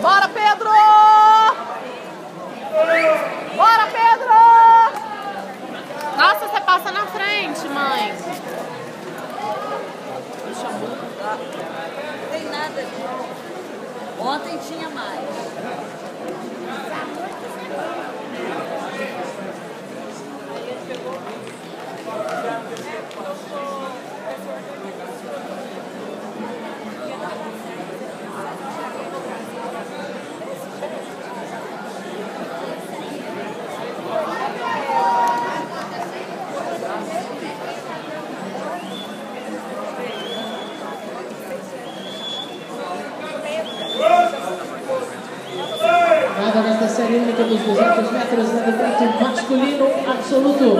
Bora, Pedro! Bora, Pedro! Nossa, você passa na frente, mãe. Deixa eu. Não tem nada de Ontem tinha mais. Nesta série única dos 200 metros de peito masculino absoluto.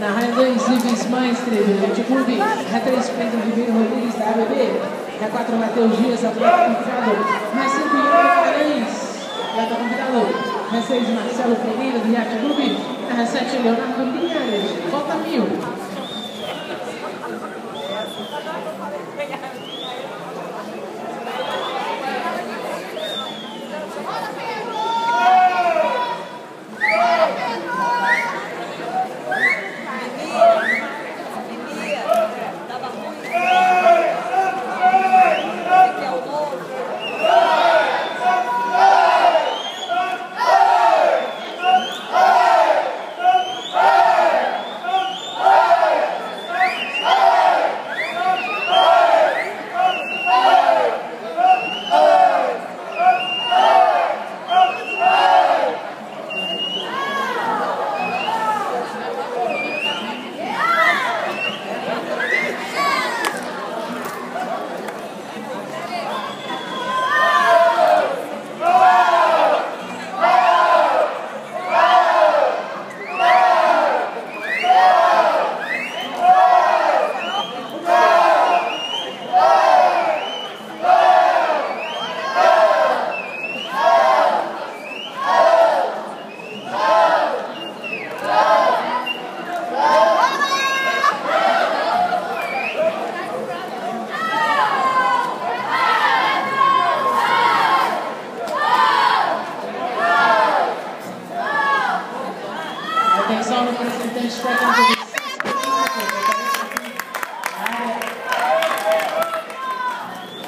Narrando exibes Maestre do Clube, R3 Pedro Ribeiro Rodrigues da ABB, R4 Matheus Dias, atleta convidado, R5 Ian Guimarães, atleta convidado, R6 Marcelo Pereira do Yacht Clube, R7 Leonardo Linhares, volta mil. Atenção, representante técnico do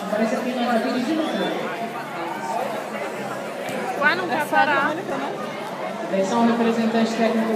Aparece aqui na cabine de novo. Ué, não quer parar. Atenção, representante técnico